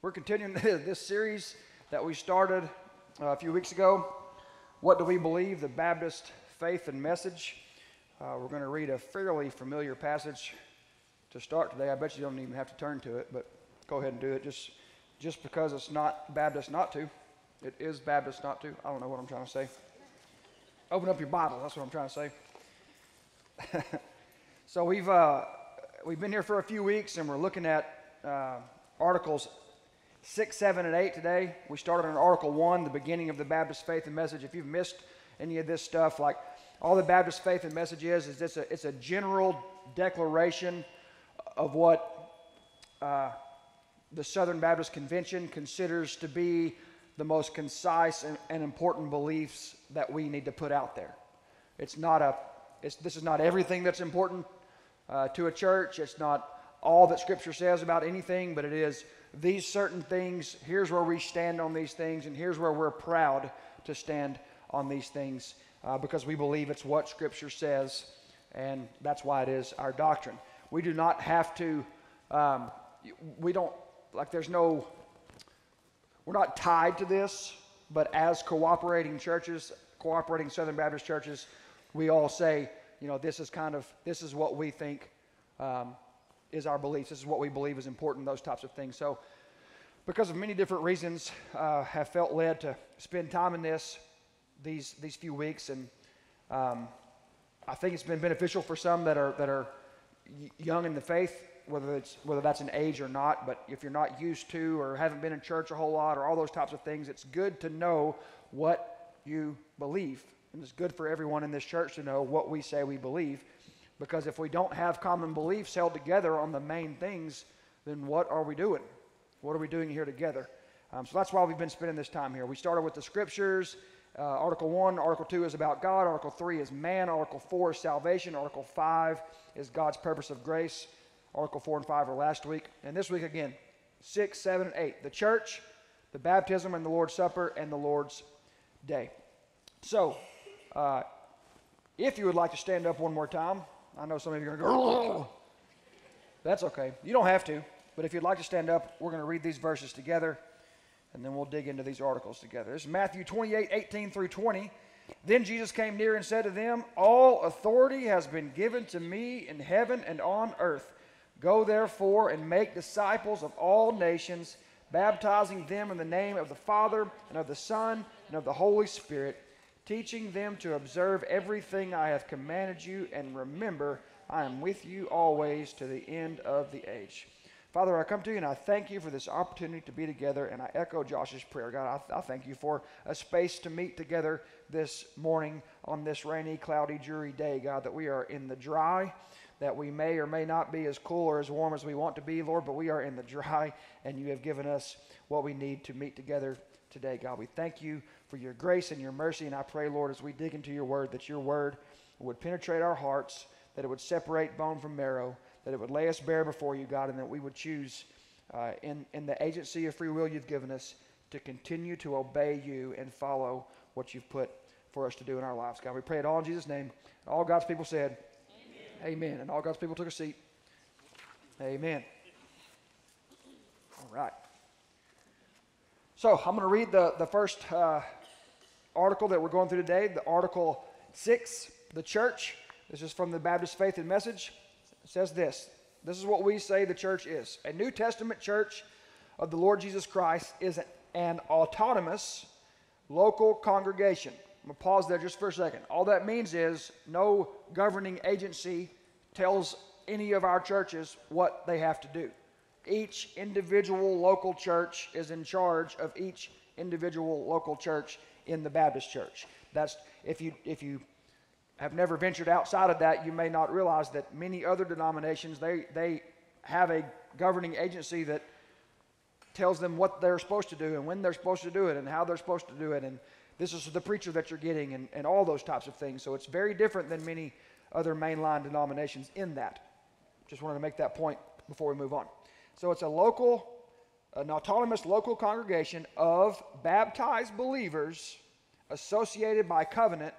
We're continuing this series that we started uh, a few weeks ago. What do we believe? The Baptist faith and message. Uh, we're going to read a fairly familiar passage to start today. I bet you don't even have to turn to it, but go ahead and do it. Just, just because it's not Baptist not to. It is Baptist not to. I don't know what I'm trying to say. Open up your Bible. That's what I'm trying to say. so we've uh, we've been here for a few weeks, and we're looking at uh, articles six, seven, and eight today. We started on Article one, the beginning of the Baptist faith and message. If you've missed any of this stuff, like all the Baptist faith and message is, is it's a, it's a general declaration of what uh, the Southern Baptist Convention considers to be the most concise and, and important beliefs that we need to put out there. It's not a, it's, this is not everything that's important uh, to a church. It's not all that Scripture says about anything, but it is these certain things. Here's where we stand on these things, and here's where we're proud to stand on these things uh, because we believe it's what Scripture says, and that's why it is our doctrine. We do not have to, um, we don't, like, there's no, we're not tied to this, but as cooperating churches, cooperating Southern Baptist churches, we all say, you know, this is kind of, this is what we think um, is our beliefs. This is what we believe is important, those types of things. So, because of many different reasons, uh, have felt led to spend time in this these these few weeks, and um, I think it's been beneficial for some that are that are young in the faith, whether it's whether that's an age or not. But if you're not used to or haven't been in church a whole lot or all those types of things, it's good to know what you believe, and it's good for everyone in this church to know what we say we believe. Because if we don't have common beliefs held together on the main things, then what are we doing? What are we doing here together? Um, so that's why we've been spending this time here. We started with the scriptures. Uh, article 1, Article 2 is about God. Article 3 is man. Article 4 is salvation. Article 5 is God's purpose of grace. Article 4 and 5 are last week. And this week again, 6, 7, and 8. The church, the baptism and the Lord's Supper, and the Lord's Day. So, uh, if you would like to stand up one more time, I know some of you are going to go, that's okay. You don't have to, but if you'd like to stand up, we're going to read these verses together, and then we'll dig into these articles together. This is Matthew 28 18 through 20. Then Jesus came near and said to them, All authority has been given to me in heaven and on earth. Go therefore and make disciples of all nations, baptizing them in the name of the Father and of the Son and of the Holy Spirit teaching them to observe everything I have commanded you, and remember, I am with you always to the end of the age. Father, I come to you and I thank you for this opportunity to be together, and I echo Josh's prayer. God, I, I thank you for a space to meet together this morning on this rainy, cloudy, dreary day, God, that we are in the dry, that we may or may not be as cool or as warm as we want to be, Lord, but we are in the dry, and you have given us what we need to meet together today, God. We thank you for your grace and your mercy. And I pray, Lord, as we dig into your word, that your word would penetrate our hearts, that it would separate bone from marrow, that it would lay us bare before you, God, and that we would choose uh, in, in the agency of free will you've given us to continue to obey you and follow what you've put for us to do in our lives. God, we pray it all in Jesus' name. All God's people said, Amen. Amen. And all God's people took a seat. Amen. All right. So I'm going to read the, the first uh, article that we're going through today, the Article 6, the church. This is from the Baptist Faith and Message. It says this This is what we say the church is. A New Testament church of the Lord Jesus Christ is an autonomous local congregation. I'm going to pause there just for a second. All that means is no governing agency tells any of our churches what they have to do. Each individual local church is in charge of each individual local church in the Baptist church. That's if you if you have never ventured outside of that, you may not realize that many other denominations they they have a governing agency that tells them what they're supposed to do and when they're supposed to do it and how they're supposed to do it and this is the preacher that you're getting and, and all those types of things. So it's very different than many other mainline denominations in that. Just wanted to make that point before we move on. So it's a local an autonomous local congregation of baptized believers associated by covenant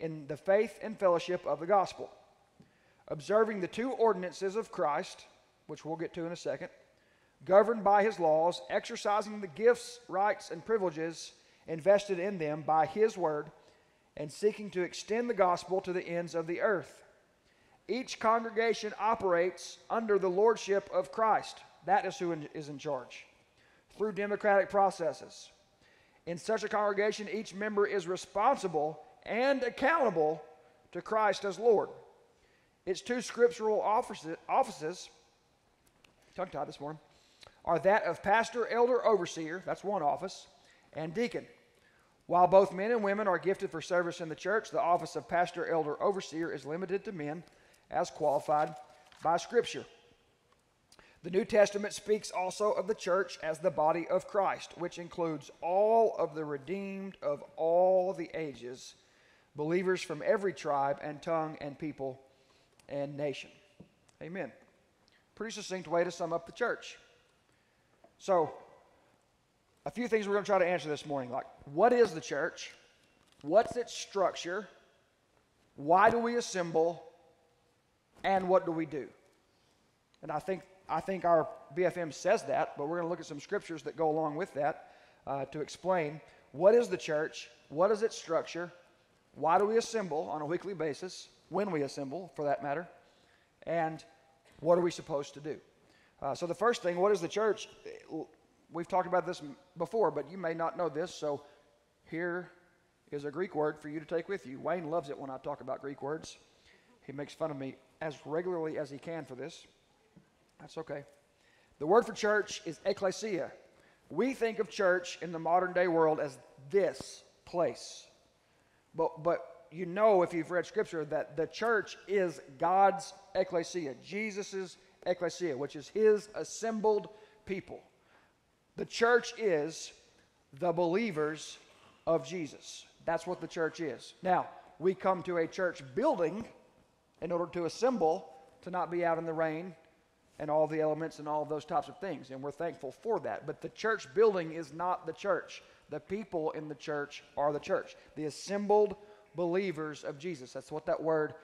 in the faith and fellowship of the gospel, observing the two ordinances of Christ, which we'll get to in a second, governed by his laws, exercising the gifts, rights, and privileges invested in them by his word, and seeking to extend the gospel to the ends of the earth. Each congregation operates under the lordship of Christ. That is who is in charge through democratic processes. In such a congregation, each member is responsible and accountable to Christ as Lord. Its two scriptural offices, offices tongue tied this morning, are that of pastor, elder, overseer, that's one office, and deacon. While both men and women are gifted for service in the church, the office of pastor, elder, overseer is limited to men as qualified by Scripture. The New Testament speaks also of the church as the body of Christ, which includes all of the redeemed of all the ages, believers from every tribe and tongue and people and nation. Amen. Pretty succinct way to sum up the church. So, a few things we're going to try to answer this morning like, what is the church? What's its structure? Why do we assemble? And what do we do? And I think, I think our BFM says that, but we're going to look at some scriptures that go along with that uh, to explain what is the church? What is its structure? Why do we assemble on a weekly basis? When we assemble, for that matter? And what are we supposed to do? Uh, so, the first thing, what is the church? We've talked about this before, but you may not know this. So, here is a Greek word for you to take with you. Wayne loves it when I talk about Greek words. He makes fun of me as regularly as he can for this. That's okay. The word for church is ecclesia. We think of church in the modern day world as this place. But, but you know, if you've read scripture, that the church is God's ecclesia, Jesus' ecclesia, which is his assembled people. The church is the believers of Jesus. That's what the church is. Now, we come to a church building in order to assemble, to not be out in the rain and all the elements and all those types of things. And we're thankful for that. But the church building is not the church. The people in the church are the church, the assembled believers of Jesus. That's what that word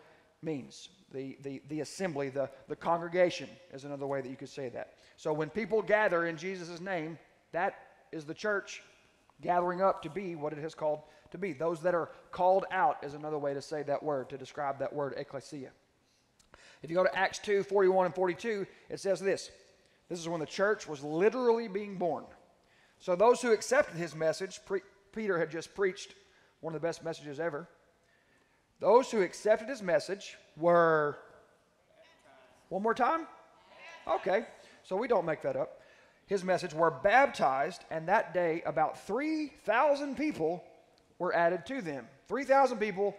means. The, the, the assembly, the, the congregation is another way that you could say that. So when people gather in Jesus' name, that is the church gathering up to be what it has called to be. Those that are called out is another way to say that word, to describe that word, ecclesia. If you go to Acts 2 41 and 42, it says this This is when the church was literally being born. So those who accepted his message, pre- Peter had just preached one of the best messages ever. Those who accepted his message were. One more time? Okay, so we don't make that up. His message were baptized, and that day about 3,000 people were added to them. 3,000 people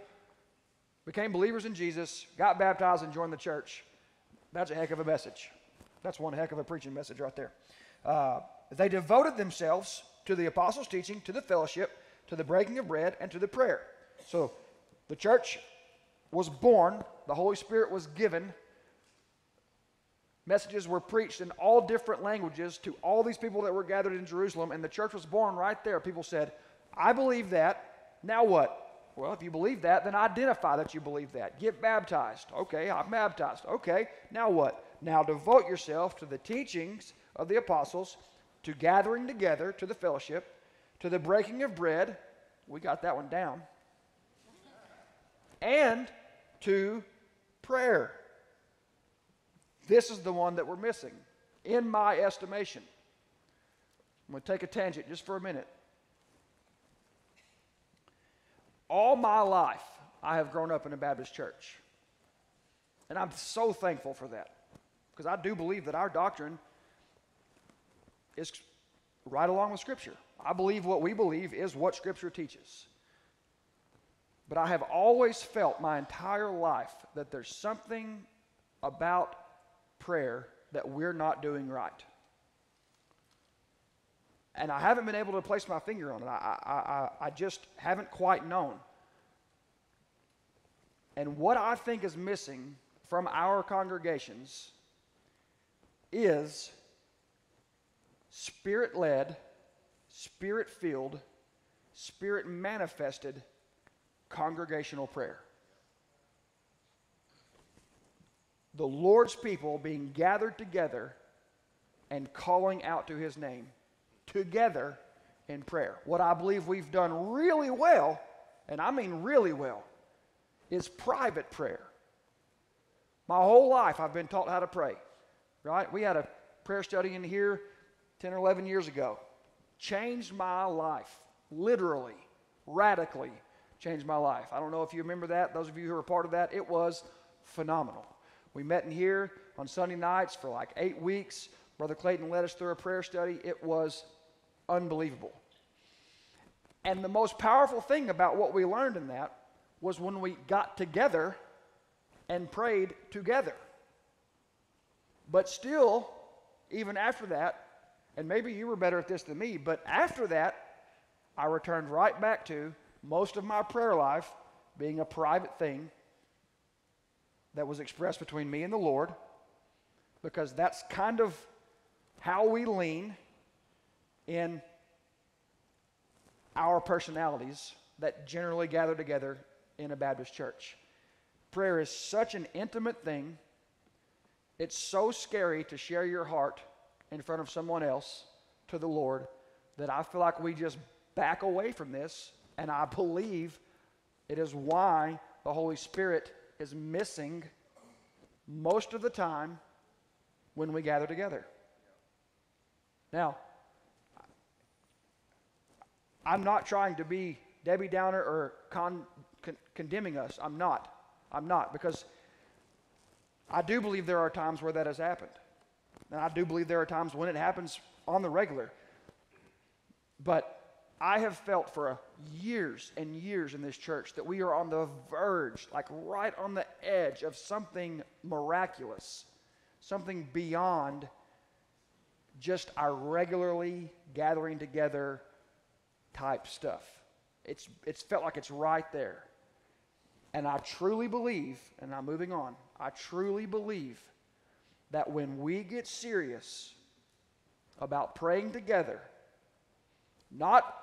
became believers in Jesus, got baptized, and joined the church. That's a heck of a message. That's one heck of a preaching message right there. Uh, they devoted themselves to the apostles' teaching, to the fellowship, to the breaking of bread, and to the prayer. So the church was born, the Holy Spirit was given, messages were preached in all different languages to all these people that were gathered in Jerusalem, and the church was born right there. People said, I believe that. Now what? Well, if you believe that, then identify that you believe that. Get baptized. Okay, I'm baptized. Okay, now what? Now devote yourself to the teachings of the apostles, to gathering together, to the fellowship, to the breaking of bread. We got that one down. And to prayer. This is the one that we're missing, in my estimation. I'm going to take a tangent just for a minute. All my life, I have grown up in a Baptist church. And I'm so thankful for that. Because I do believe that our doctrine is right along with Scripture. I believe what we believe is what Scripture teaches. But I have always felt my entire life that there's something about prayer that we're not doing right. And I haven't been able to place my finger on it. I, I, I, just haven't quite known. And what I think is missing from our congregations is spirit led, spirit filled, spirit manifested congregational prayer. The Lord's people being gathered together and calling out to his name together in prayer. What I believe we've done really well, and I mean really well, is private prayer. My whole life I've been taught how to pray, right? We had a prayer study in here 10 or 11 years ago. Changed my life, literally, radically changed my life. I don't know if you remember that. Those of you who were part of that, it was phenomenal. We met in here on Sunday nights for like eight weeks. Brother Clayton led us through a prayer study. It was unbelievable. And the most powerful thing about what we learned in that was when we got together and prayed together. But still, even after that, and maybe you were better at this than me, but after that, I returned right back to most of my prayer life being a private thing that was expressed between me and the Lord, because that's kind of how we lean in our personalities that generally gather together in a Baptist church. Prayer is such an intimate thing. It's so scary to share your heart in front of someone else to the Lord that I feel like we just back away from this. And I believe it is why the Holy Spirit is missing most of the time when we gather together. Now, I'm not trying to be Debbie Downer or con, con, condemning us. I'm not. I'm not because I do believe there are times where that has happened. And I do believe there are times when it happens on the regular. But I have felt for years and years in this church that we are on the verge, like right on the edge of something miraculous, something beyond just our regularly gathering together type stuff. It's, it's felt like it's right there. And I truly believe, and I'm moving on, I truly believe that when we get serious about praying together, not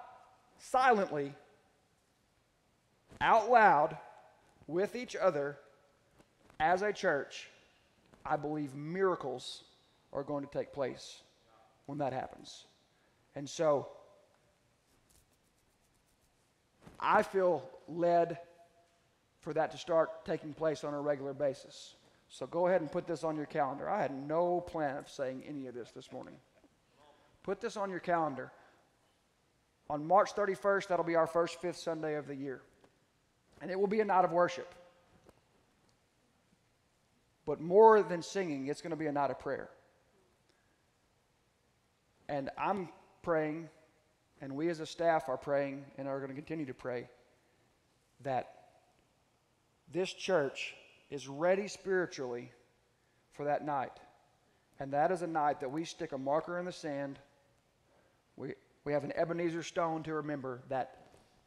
silently, out loud, with each other, as a church, I believe miracles are going to take place when that happens. And so, I feel led for that to start taking place on a regular basis. So go ahead and put this on your calendar. I had no plan of saying any of this this morning. Put this on your calendar. On March 31st, that'll be our first fifth Sunday of the year. And it will be a night of worship. But more than singing, it's going to be a night of prayer. And I'm praying and we as a staff are praying and are going to continue to pray that this church is ready spiritually for that night. And that is a night that we stick a marker in the sand. We, we have an Ebenezer stone to remember that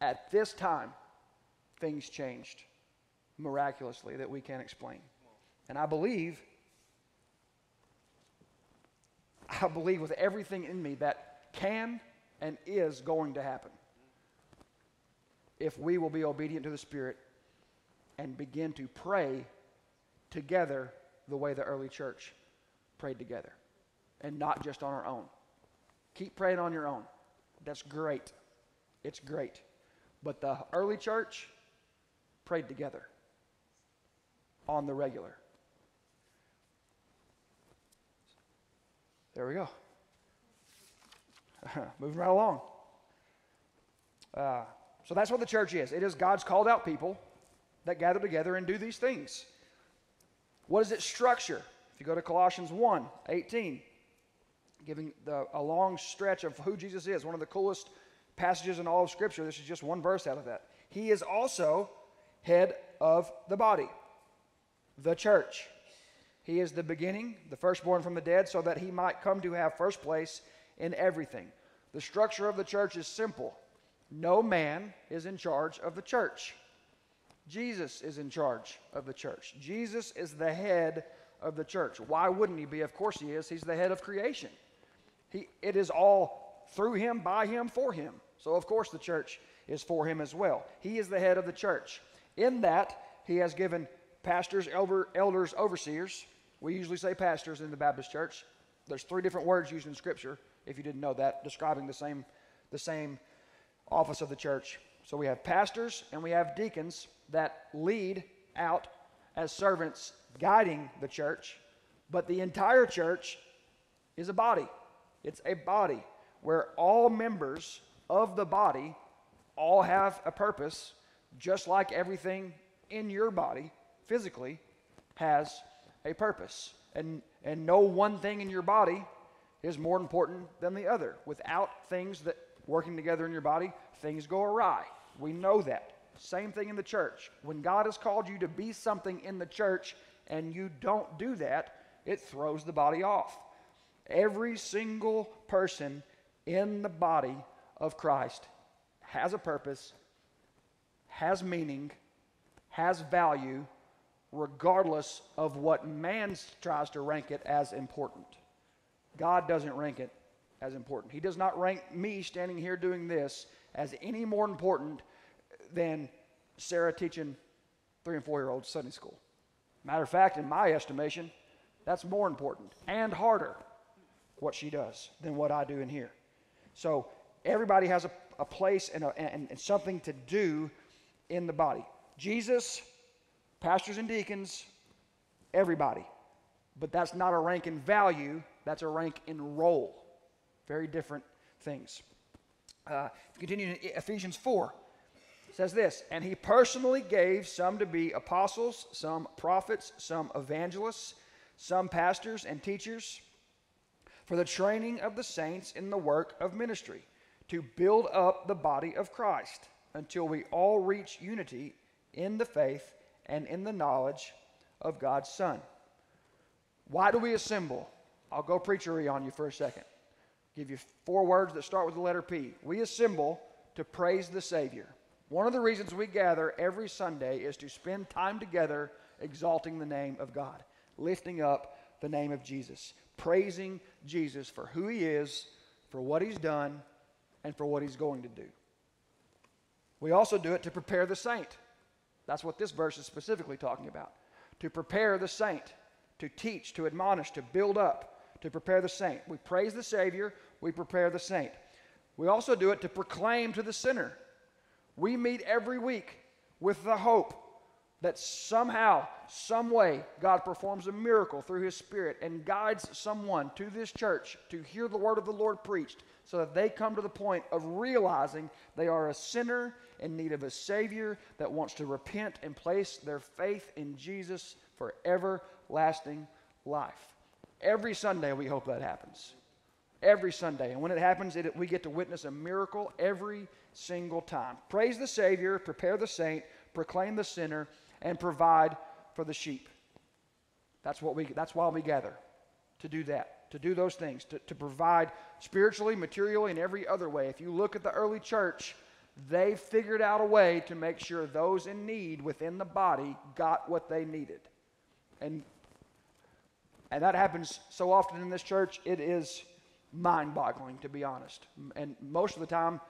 at this time, things changed miraculously that we can't explain. And I believe, I believe with everything in me that can and is going to happen if we will be obedient to the Spirit and begin to pray together the way the early church prayed together and not just on our own. Keep praying on your own. That's great. It's great. But the early church prayed together on the regular. There we go. Moving right along. Uh, so that's what the church is. It is God's called out people that gather together and do these things. What is its structure? If you go to Colossians 1 18, giving the, a long stretch of who Jesus is, one of the coolest passages in all of Scripture. This is just one verse out of that. He is also head of the body, the church. He is the beginning, the firstborn from the dead, so that he might come to have first place in everything. The structure of the church is simple no man is in charge of the church. Jesus is in charge of the church. Jesus is the head of the church. Why wouldn't he be? Of course he is. He's the head of creation. He, it is all through him, by him, for him. So, of course, the church is for him as well. He is the head of the church. In that, he has given pastors, elder, elders, overseers. We usually say pastors in the Baptist church there's three different words used in Scripture, if you didn't know that, describing the same, the same office of the church. So we have pastors and we have deacons that lead out as servants guiding the church, but the entire church is a body. It's a body where all members of the body all have a purpose, just like everything in your body physically has a purpose. And, and no one thing in your body is more important than the other. Without things that working together in your body, things go awry. We know that. Same thing in the church. When God has called you to be something in the church and you don't do that, it throws the body off. Every single person in the body of Christ has a purpose, has meaning, has value, regardless of what man tries to rank it as important. God doesn't rank it as important. He does not rank me standing here doing this as any more important than Sarah teaching three and four year olds Sunday school. Matter of fact, in my estimation, that's more important and harder what she does than what I do in here. So everybody has a, a place and, a, and, and something to do in the body. Jesus, pastors and deacons, everybody. But that's not a rank in value, that's a rank in role. Very different things. Uh, continue in Ephesians 4 says this, and he personally gave some to be apostles, some prophets, some evangelists, some pastors and teachers for the training of the saints in the work of ministry, to build up the body of Christ until we all reach unity in the faith and in the knowledge of God's Son. Why do we assemble? I'll go preachery on you for a second. Give you four words that start with the letter P. We assemble to praise the Savior. One of the reasons we gather every Sunday is to spend time together exalting the name of God, lifting up the name of Jesus, praising Jesus for who he is, for what he's done, and for what he's going to do. We also do it to prepare the saint. That's what this verse is specifically talking about. To prepare the saint, to teach, to admonish, to build up, to prepare the saint. We praise the Savior, we prepare the saint. We also do it to proclaim to the sinner we meet every week with the hope that somehow, some way, God performs a miracle through His Spirit and guides someone to this church to hear the word of the Lord preached so that they come to the point of realizing they are a sinner in need of a Savior that wants to repent and place their faith in Jesus for everlasting life. Every Sunday, we hope that happens. Every Sunday. And when it happens, it, we get to witness a miracle every single time. Praise the Savior, prepare the saint, proclaim the sinner, and provide for the sheep. That's, what we, that's why we gather, to do that, to do those things, to, to provide spiritually, materially, and every other way. If you look at the early church, they figured out a way to make sure those in need within the body got what they needed. And, and that happens so often in this church, it is mind boggling, to be honest. And most of the time,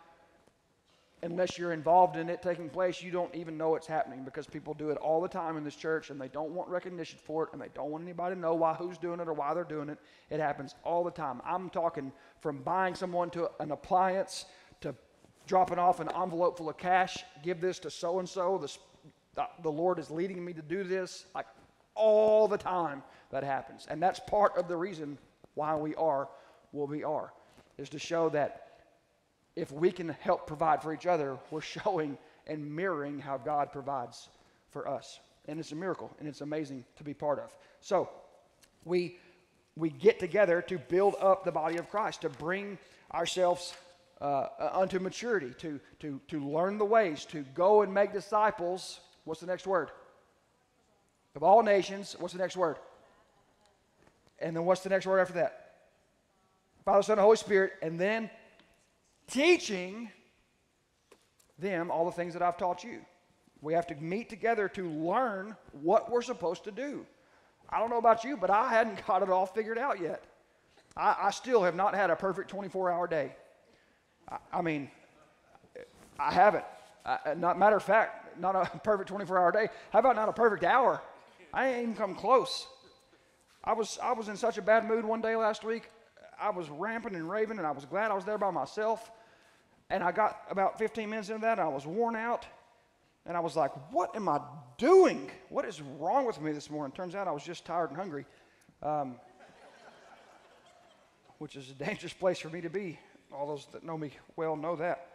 unless you're involved in it taking place, you don't even know it's happening because people do it all the time in this church and they don't want recognition for it and they don't want anybody to know why who's doing it or why they're doing it. It happens all the time. I'm talking from buying someone to an appliance to dropping off an envelope full of cash, give this to so and so. The Lord is leading me to do this. Like all the time that happens. And that's part of the reason why we are what we are, is to show that if we can help provide for each other, we're showing and mirroring how God provides for us. And it's a miracle, and it's amazing to be part of. So, we, we get together to build up the body of Christ, to bring ourselves uh, unto maturity, to, to, to learn the ways, to go and make disciples. What's the next word? Of all nations. What's the next word? And then what's the next word after that? Father, Son, and Holy Spirit. And then teaching them all the things that I've taught you. We have to meet together to learn what we're supposed to do. I don't know about you, but I hadn't got it all figured out yet. I, I still have not had a perfect 24 hour day. I, I mean, I haven't. I, not matter of fact, not a perfect 24 hour day. How about not a perfect hour? I ain't even come close. I was, I was in such a bad mood one day last week. I was ramping and raving, and I was glad I was there by myself. And I got about 15 minutes into that, and I was worn out. And I was like, what am I doing? What is wrong with me this morning? Turns out I was just tired and hungry, um, which is a dangerous place for me to be. All those that know me well know that.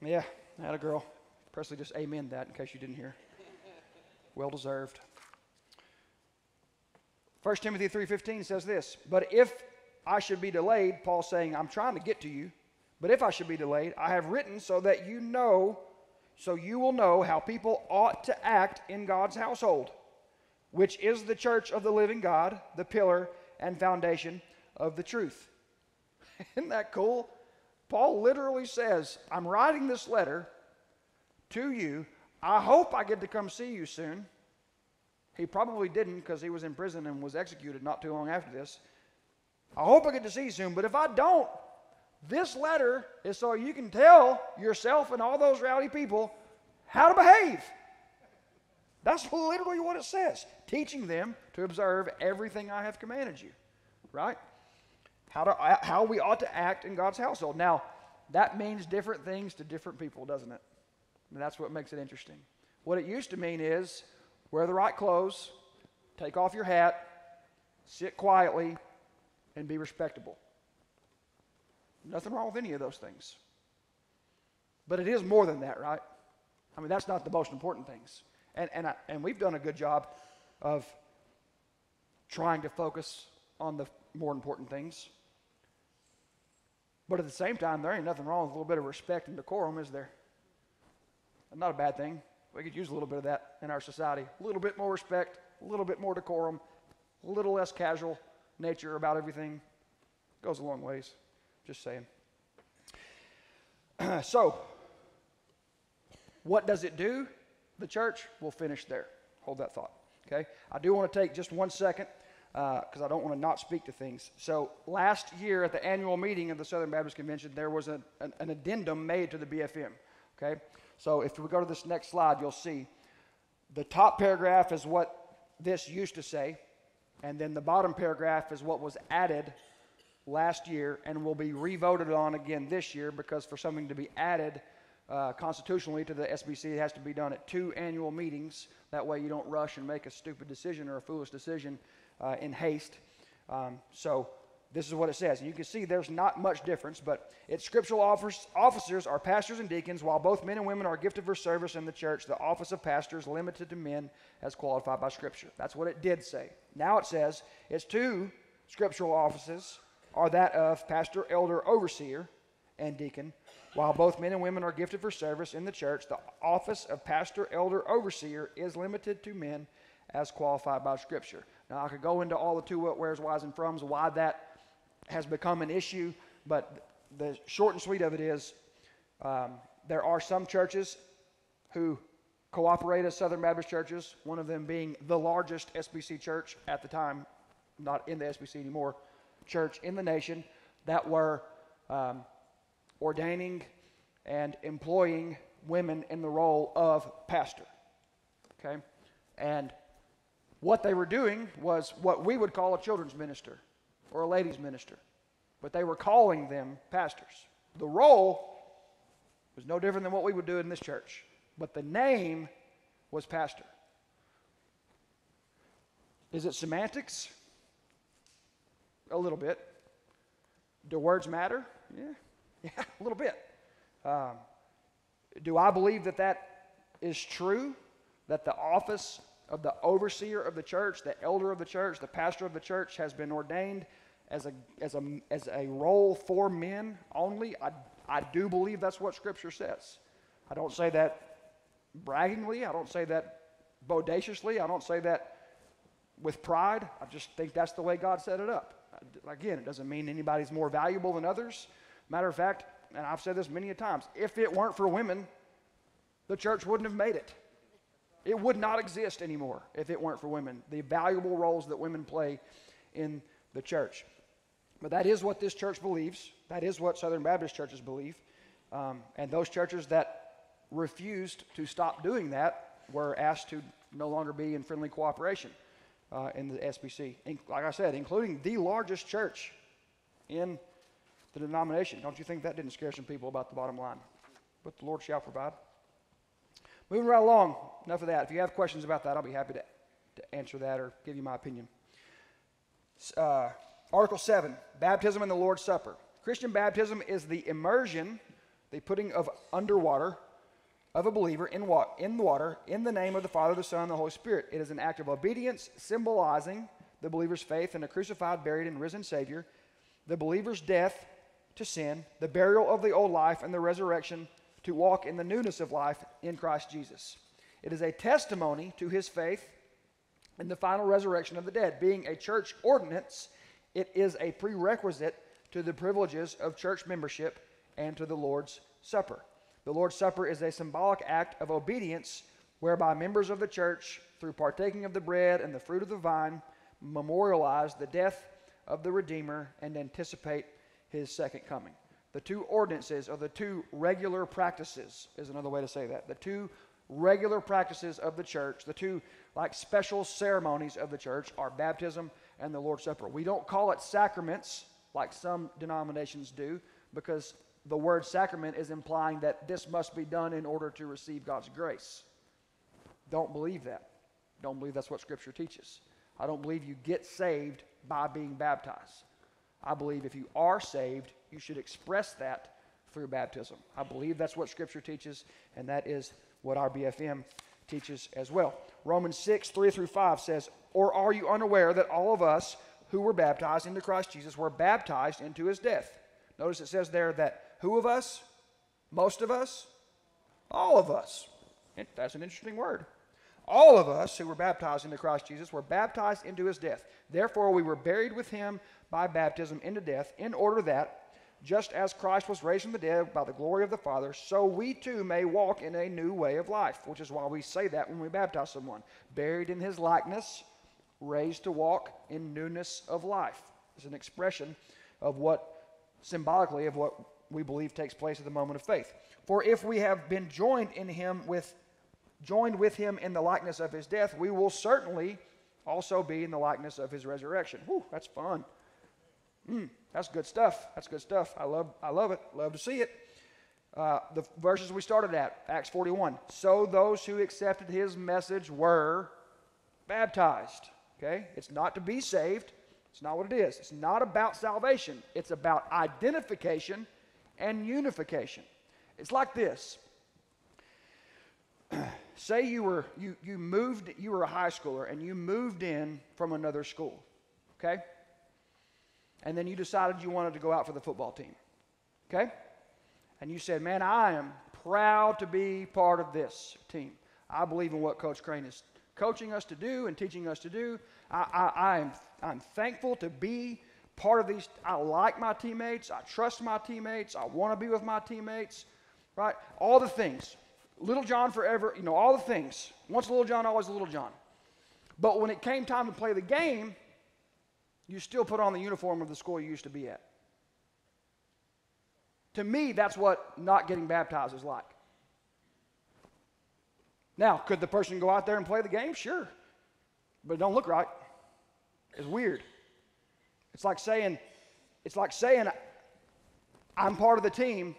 Yeah, I had a girl. Presley just amen that in case you didn't hear. Well deserved. 1 Timothy 3:15 says this, "But if I should be delayed, Paul saying, I'm trying to get to you, but if I should be delayed, I have written so that you know, so you will know how people ought to act in God's household, which is the church of the living God, the pillar and foundation of the truth." Isn't that cool? Paul literally says, I'm writing this letter to you. I hope I get to come see you soon. He probably didn't because he was in prison and was executed not too long after this. I hope I get to see you soon, but if I don't, this letter is so you can tell yourself and all those rowdy people how to behave. That's literally what it says. Teaching them to observe everything I have commanded you. Right? how, to, how we ought to act in God's household. Now, that means different things to different people, doesn't it? And that's what makes it interesting. What it used to mean is wear the right clothes, take off your hat, sit quietly, and be respectable. Nothing wrong with any of those things. But it is more than that, right? I mean, that's not the most important things. And, and, I, and we've done a good job of trying to focus on the more important things. But at the same time, there ain't nothing wrong with a little bit of respect and decorum, is there? Not a bad thing. We could use a little bit of that in our society. A little bit more respect, a little bit more decorum, a little less casual nature about everything. Goes a long ways. Just saying. so, what does it do? The church We'll finish there. Hold that thought. Okay? I do want to take just one second because uh, I don't want to not speak to things. So last year at the annual meeting of the Southern Baptist Convention, there was a, an, an addendum made to the BFM. Okay, so if we go to this next slide, you'll see the top paragraph is what this used to say, and then the bottom paragraph is what was added last year and will be revoted on again this year because for something to be added uh, constitutionally to the SBC, it has to be done at two annual meetings. That way, you don't rush and make a stupid decision or a foolish decision uh, in haste. Um, so this is what it says. You can see there's not much difference, but its scriptural officers are pastors and deacons, while both men and women are gifted for service in the church. The office of pastor is limited to men as qualified by Scripture. That's what it did say. Now it says its two scriptural offices are that of pastor, elder, overseer, and deacon. While both men and women are gifted for service in the church, the office of pastor, elder, overseer is limited to men as qualified by Scripture. Now, I could go into all the two what, where's, whys, and froms, why that has become an issue, but the short and sweet of it is um, there are some churches who cooperate as Southern Baptist churches, one of them being the largest SBC church at the time, not in the SBC anymore, church in the nation, that were um, ordaining and employing women in the role of pastor. Okay? And what they were doing was what we would call a children's minister or a ladies' minister, but they were calling them pastors. The role was no different than what we would do in this church, but the name was pastor. Is it semantics? A little bit. Do words matter? Yeah, yeah, a little bit. Um, do I believe that that is true? That the office of the overseer of the church, the elder of the church, the pastor of the church has been ordained as a, as a, as a role for men only. I, I do believe that's what Scripture says. I don't say that braggingly, I don't say that bodaciously, I don't say that with pride. I just think that's the way God set it up. Again, it doesn't mean anybody's more valuable than others. Matter of fact, and I've said this many a times, if it weren't for women, the church wouldn't have made it. It would not exist anymore if it weren't for women, the valuable roles that women play in the church. But that is what this church believes. That is what Southern Baptist churches believe. Um, and those churches that refused to stop doing that were asked to no longer be in friendly cooperation. Uh, in the SBC. In, like I said, including the largest church in the denomination. Don't you think that didn't scare some people about the bottom line? But the Lord shall provide. Moving right along, enough of that. If you have questions about that, I'll be happy to, to answer that or give you my opinion. Uh, Article 7 Baptism and the Lord's Supper. Christian baptism is the immersion, the putting of underwater of a believer in, wa- in water in the name of the Father, the Son, and the Holy Spirit. It is an act of obedience symbolizing the believer's faith in a crucified, buried, and risen Savior, the believer's death to sin, the burial of the old life, and the resurrection to walk in the newness of life in Christ Jesus. It is a testimony to his faith in the final resurrection of the dead. Being a church ordinance, it is a prerequisite to the privileges of church membership and to the Lord's Supper. The Lord's Supper is a symbolic act of obedience whereby members of the church, through partaking of the bread and the fruit of the vine, memorialize the death of the Redeemer and anticipate his second coming. The two ordinances or the two regular practices is another way to say that. The two regular practices of the church, the two like special ceremonies of the church are baptism and the Lord's Supper. We don't call it sacraments like some denominations do because the word sacrament is implying that this must be done in order to receive God's grace. Don't believe that. Don't believe that's what Scripture teaches. I don't believe you get saved by being baptized. I believe if you are saved, you should express that through baptism. I believe that's what Scripture teaches, and that is what our BFM teaches as well. Romans 6, 3 through 5 says, Or are you unaware that all of us who were baptized into Christ Jesus were baptized into his death? Notice it says there that who of us? Most of us? All of us. That's an interesting word. All of us who were baptized into Christ Jesus were baptized into his death. Therefore, we were buried with him by baptism into death, in order that, just as Christ was raised from the dead by the glory of the Father, so we too may walk in a new way of life, which is why we say that when we baptize someone. Buried in his likeness, raised to walk in newness of life. It's an expression of what, symbolically, of what we believe takes place at the moment of faith. For if we have been joined in him with joined with him in the likeness of his death, we will certainly also be in the likeness of his resurrection. Whew, that's fun. Mm, that's good stuff. That's good stuff. I love, I love it. Love to see it. Uh, the verses we started at, Acts 41. So those who accepted his message were baptized. Okay? It's not to be saved. It's not what it is. It's not about salvation. It's about identification and unification. It's like this. Say you were you, you moved you were a high schooler and you moved in from another school okay? And then you decided you wanted to go out for the football team okay? And you said man i am proud to be part of this team. I believe in what coach crane is coaching us to do and teaching us to do. I, I, I am i'm thankful to be part of these i like my teammates i trust my teammates i want to be with my teammates right all the things Little John forever, you know, all the things. Once Little John, always Little John. But when it came time to play the game, you still put on the uniform of the school you used to be at. To me, that's what not getting baptized is like. Now, could the person go out there and play the game? Sure. But it don't look right. It's weird. It's like saying, it's like saying, I'm part of the team,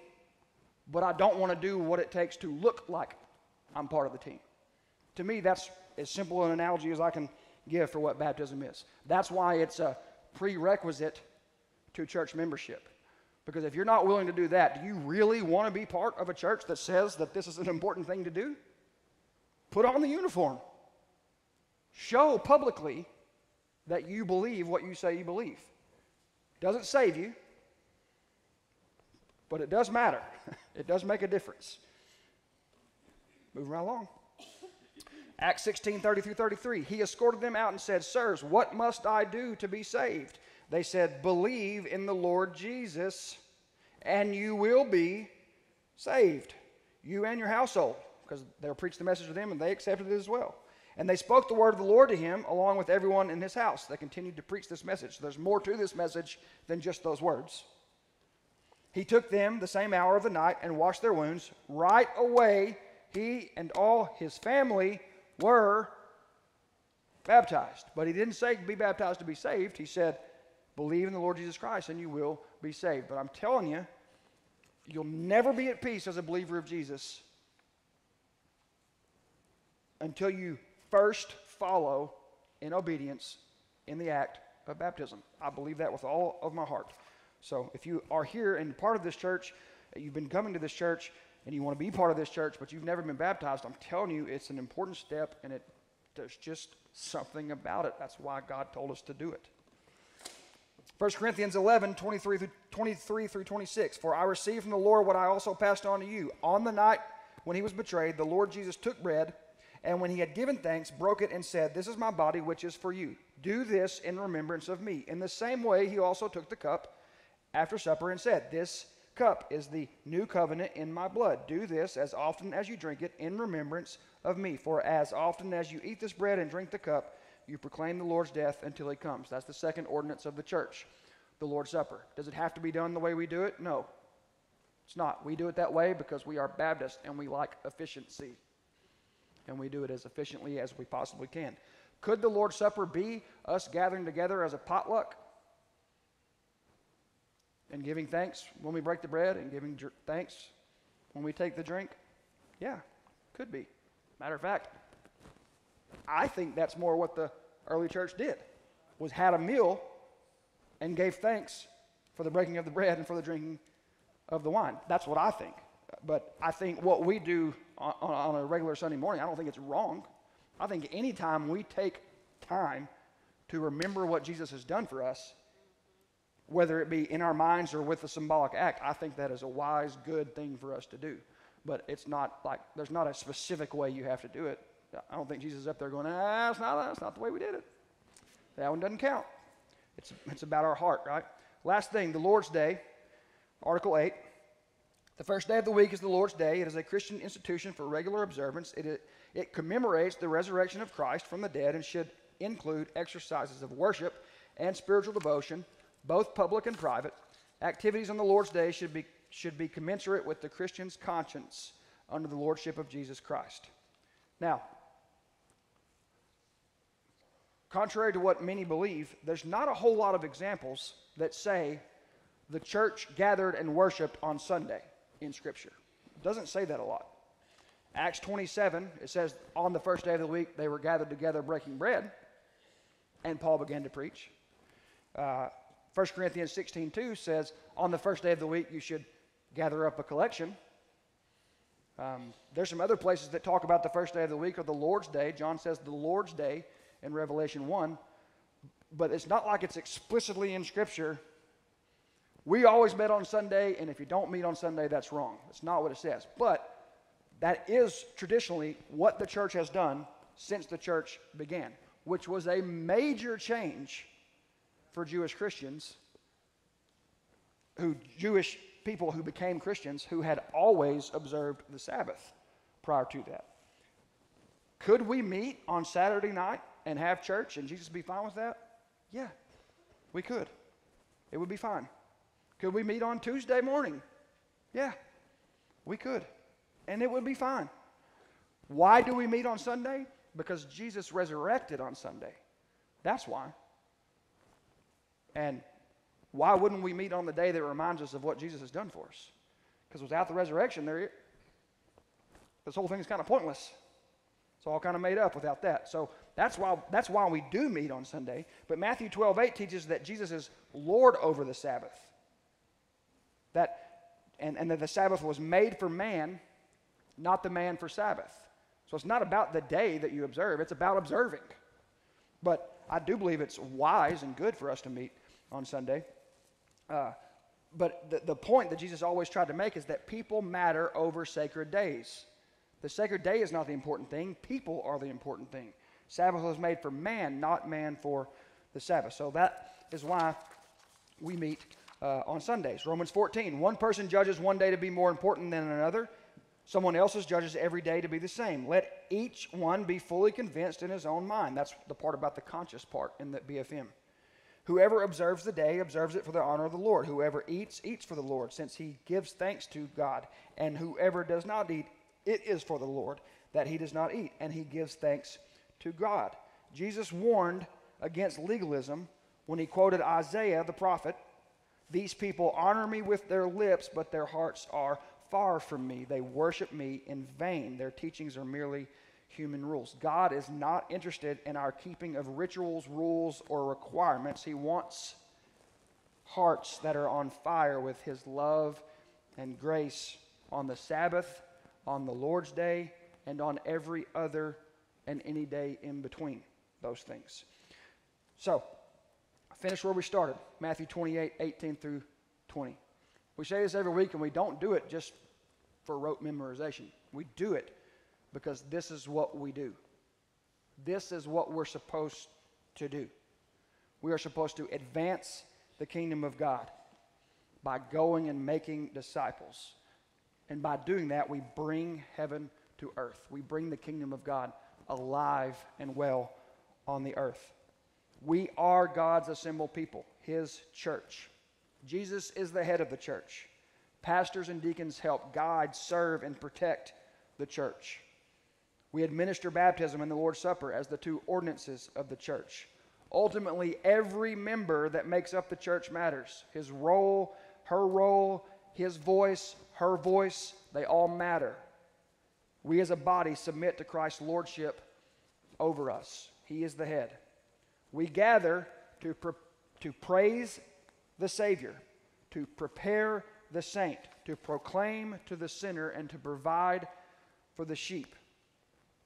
but I don't want to do what it takes to look like I'm part of the team. To me, that's as simple an analogy as I can give for what baptism is. That's why it's a prerequisite to church membership. Because if you're not willing to do that, do you really want to be part of a church that says that this is an important thing to do? Put on the uniform. Show publicly that you believe what you say you believe. Doesn't save you, but it does matter. it does make a difference. Moving right along. Acts 16 30 through 33. He escorted them out and said, Sirs, what must I do to be saved? They said, Believe in the Lord Jesus, and you will be saved, you and your household. Because they preached the message to them and they accepted it as well. And they spoke the word of the Lord to him along with everyone in his house. They continued to preach this message. So there's more to this message than just those words. He took them the same hour of the night and washed their wounds. Right away, he and all his family were baptized. But he didn't say be baptized to be saved. He said, believe in the Lord Jesus Christ and you will be saved. But I'm telling you, you'll never be at peace as a believer of Jesus until you first follow in obedience in the act of baptism. I believe that with all of my heart. So if you are here and part of this church, you've been coming to this church and you want to be part of this church, but you've never been baptized, I'm telling you, it's an important step and it, there's just something about it. That's why God told us to do it. 1 Corinthians 11, 23 through, 23 through 26. For I received from the Lord what I also passed on to you. On the night when he was betrayed, the Lord Jesus took bread, and when he had given thanks, broke it and said, This is my body, which is for you. Do this in remembrance of me. In the same way, he also took the cup after supper and said, This cup is the new covenant in my blood. Do this as often as you drink it in remembrance of me. For as often as you eat this bread and drink the cup, you proclaim the Lord's death until he comes. That's the second ordinance of the church, the Lord's Supper. Does it have to be done the way we do it? No. It's not. We do it that way because we are Baptist and we like efficiency. And we do it as efficiently as we possibly can. Could the Lord's Supper be us gathering together as a potluck? and giving thanks when we break the bread and giving dr- thanks when we take the drink? Yeah, could be. Matter of fact, I think that's more what the early church did was had a meal and gave thanks for the breaking of the bread and for the drinking of the wine. That's what I think. But I think what we do on, on a regular Sunday morning, I don't think it's wrong. I think anytime we take time to remember what Jesus has done for us, whether it be in our minds or with a symbolic act, I think that is a wise, good thing for us to do. But it's not like there's not a specific way you have to do it. I don't think Jesus is up there going, ah, that's not, that's not the way we did it. That one doesn't count. It's, it's about our heart, right? Last thing, the Lord's Day, Article 8. The first day of the week is the Lord's Day. It is a Christian institution for regular observance. It, it, commemorates the resurrection of Christ from the dead and should include exercises of worship and spiritual devotion both public and private. Activities on the Lord's Day should be, should be commensurate with the Christian's conscience under the lordship of Jesus Christ. Now, contrary to what many believe, there's not a whole lot of examples that say the church gathered and worshiped on Sunday in Scripture. It doesn't say that a lot. Acts 27, it says on the first day of the week they were gathered together breaking bread, and Paul began to preach. Uh, 1 Corinthians 16 2 says, On the first day of the week, you should gather up a collection. Um, there's some other places that talk about the first day of the week or the Lord's Day. John says the Lord's Day in Revelation 1, but it's not like it's explicitly in Scripture. We always met on Sunday, and if you don't meet on Sunday, that's wrong. That's not what it says. But that is traditionally what the church has done since the church began, which was a major change for Jewish Christians who Jewish people who became Christians who had always observed the Sabbath prior to that. Could we meet on Saturday night and have church and Jesus be fine with that? Yeah, we could. It would be fine. Could we meet on Tuesday morning? Yeah, we could. And it would be fine. Why do we meet on Sunday? Because Jesus resurrected on Sunday. That's why. And why wouldn't we meet on the day that reminds us of what Jesus has done for us? Because without the resurrection, there, this whole thing is kind of pointless. It's all kind of made up without that. So that's why, that's why we do meet on Sunday. But Matthew 12, 8 teaches that Jesus is Lord over the Sabbath. That, and, and that the Sabbath was made for man, not the man for Sabbath. So it's not about the day that you observe, it's about observing. But I do believe it's wise and good for us to meet on Sunday. Uh, but the, the point that Jesus always tried to make is that people matter over sacred days. The sacred day is not the important thing, people are the important thing. Sabbath was made for man, not man for the Sabbath. So that is why we meet uh, on Sundays. Romans 14 one person judges one day to be more important than another. Someone else's judges every day to be the same. Let each one be fully convinced in his own mind. That's the part about the conscious part in the BFM. Whoever observes the day observes it for the honor of the Lord. Whoever eats, eats for the Lord, since he gives thanks to God. And whoever does not eat, it is for the Lord that he does not eat, and he gives thanks to God. Jesus warned against legalism when he quoted Isaiah the prophet These people honor me with their lips, but their hearts are far from me. They worship me in vain. Their teachings are merely human rules. God is not interested in our keeping of rituals, rules, or requirements. He wants hearts that are on fire with His love and grace on the Sabbath, on the Lord's Day, and on every other and any day in between those things. So, finish where we started Matthew 28 18 through 20. We say this every week, and we don't do it just for rote memorization. We do it because this is what we do. This is what we're supposed to do. We are supposed to advance the kingdom of God by going and making disciples. And by doing that, we bring heaven to earth. We bring the kingdom of God alive and well on the earth. We are God's assembled people, His church. Jesus is the head of the church. Pastors and deacons help guide, serve, and protect the church. We administer baptism and the Lord's Supper as the two ordinances of the church. Ultimately, every member that makes up the church matters. His role, her role, his voice, her voice, they all matter. We as a body submit to Christ's lordship over us. He is the head. We gather to, to praise the Savior, to prepare the saint, to proclaim to the sinner, and to provide for the sheep.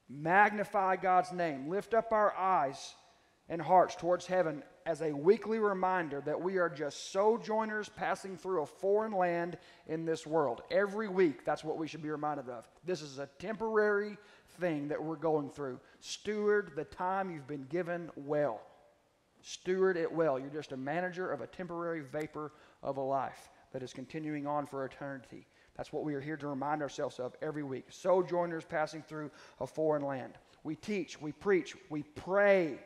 Magnify God's name. Lift up our eyes and hearts towards heaven as a weekly reminder that we are just sojourners passing through a foreign land in this world. Every week, that's what we should be reminded of. This is a temporary thing that we're going through. Steward the time you've been given well. Steward it well. You're just a manager of a temporary vapor of a life that is continuing on for eternity. That's what we are here to remind ourselves of every week. Sojourners passing through a foreign land. We teach, we preach, we pray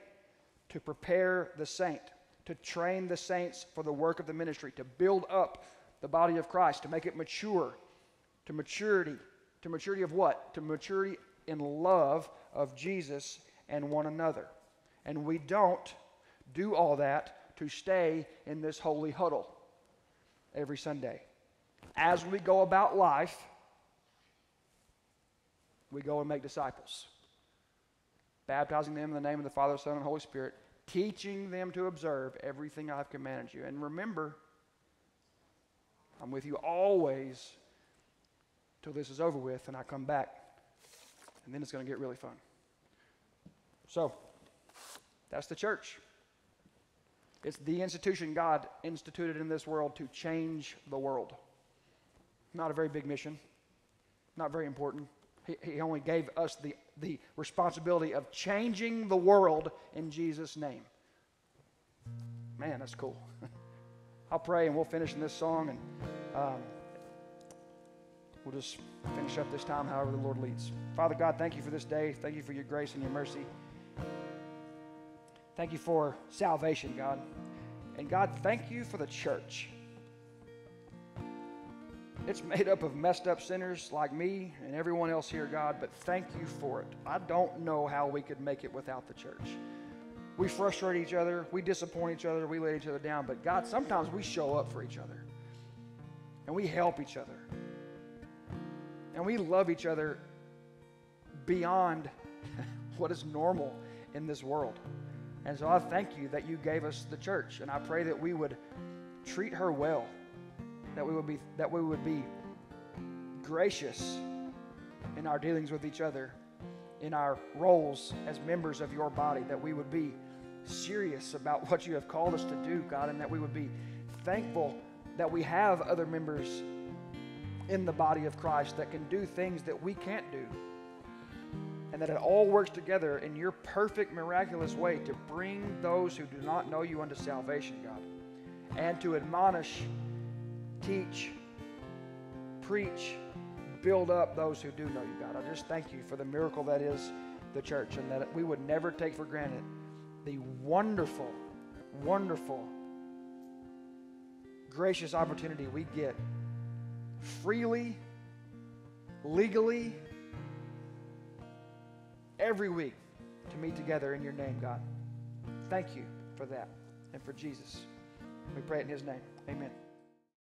to prepare the saint, to train the saints for the work of the ministry, to build up the body of Christ, to make it mature, to maturity. To maturity of what? To maturity in love of Jesus and one another. And we don't do all that to stay in this holy huddle every Sunday. As we go about life, we go and make disciples, baptizing them in the name of the Father, Son, and Holy Spirit, teaching them to observe everything I've commanded you. And remember, I'm with you always till this is over with and I come back. And then it's going to get really fun. So, that's the church. It's the institution God instituted in this world to change the world. Not a very big mission, not very important. He, he only gave us the, the responsibility of changing the world in Jesus' name. Man, that's cool. I'll pray and we'll finish in this song and um, we'll just finish up this time however the Lord leads. Father God, thank you for this day. Thank you for your grace and your mercy. Thank you for salvation, God. And God, thank you for the church. It's made up of messed up sinners like me and everyone else here, God, but thank you for it. I don't know how we could make it without the church. We frustrate each other, we disappoint each other, we let each other down, but God, sometimes we show up for each other and we help each other and we love each other beyond what is normal in this world. And so I thank you that you gave us the church, and I pray that we would treat her well, that we would be that we would be gracious in our dealings with each other, in our roles as members of your body, that we would be serious about what you have called us to do, God, and that we would be thankful that we have other members in the body of Christ that can do things that we can't do and that it all works together in your perfect, miraculous way to bring those who do not know you unto salvation, God, and to admonish, teach, preach, build up those who do know you, God. I just thank you for the miracle that is the church and that we would never take for granted the wonderful, wonderful, gracious opportunity we get freely, legally, every week to meet together in your name, God. Thank you for that and for Jesus. We pray it in his name. Amen.